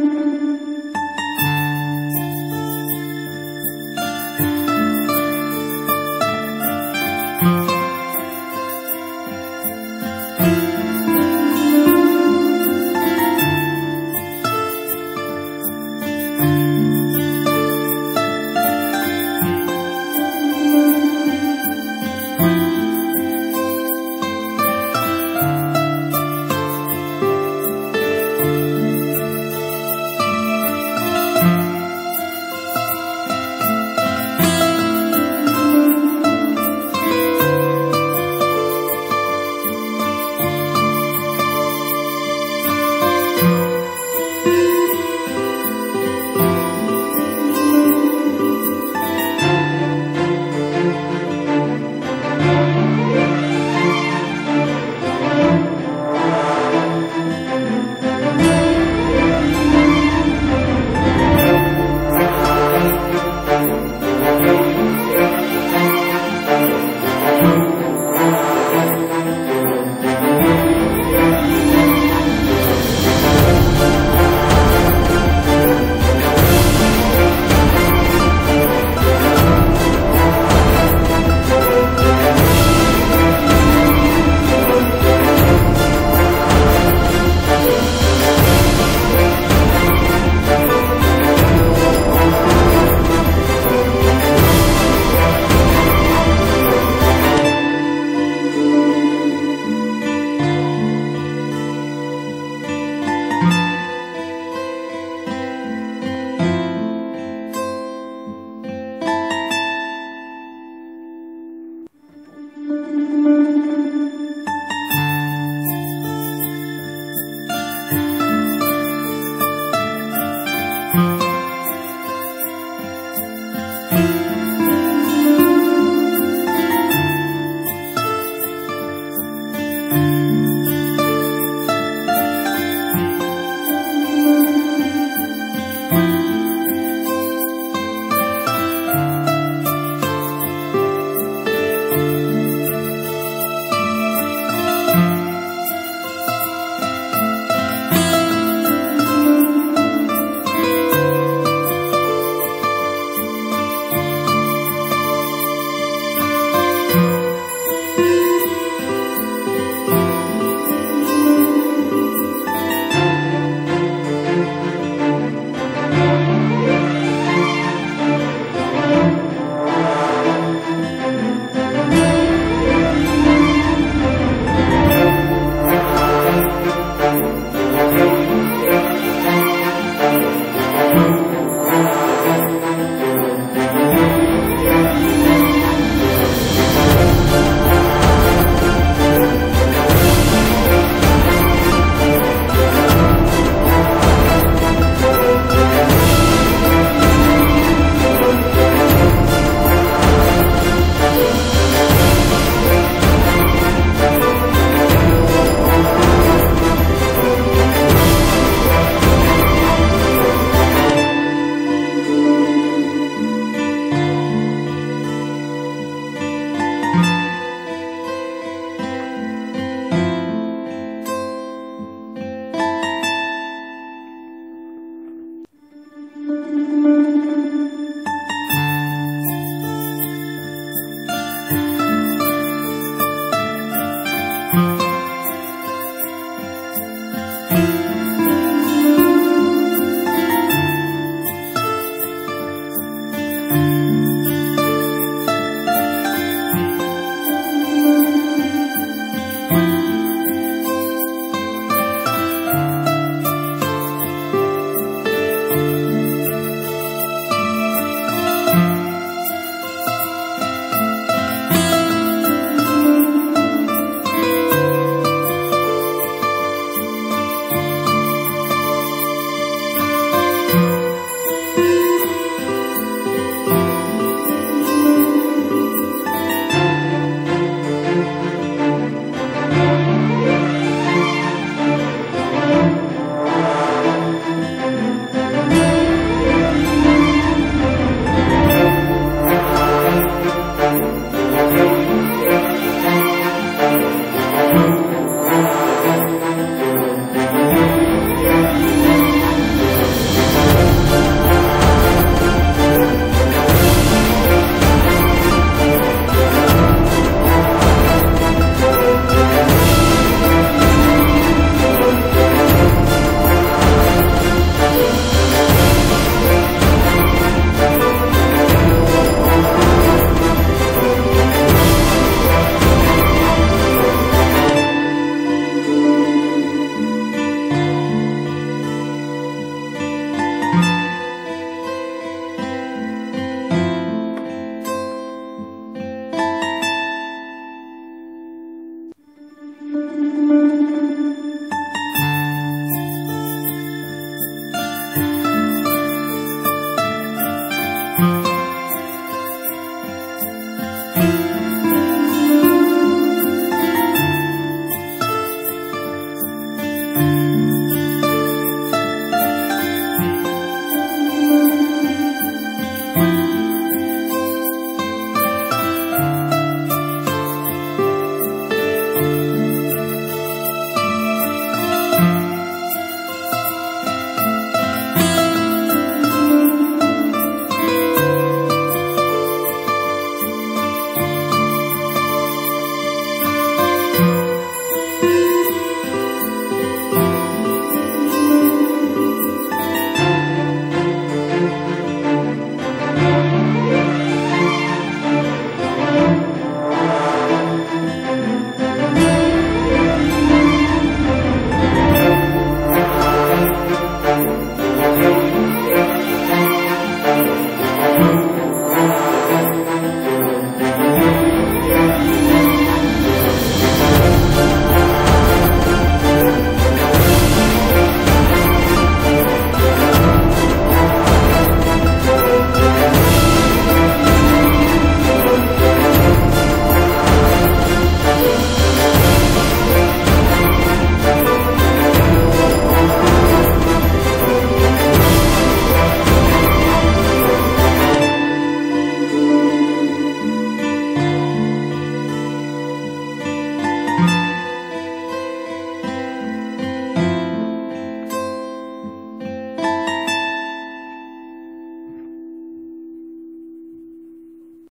you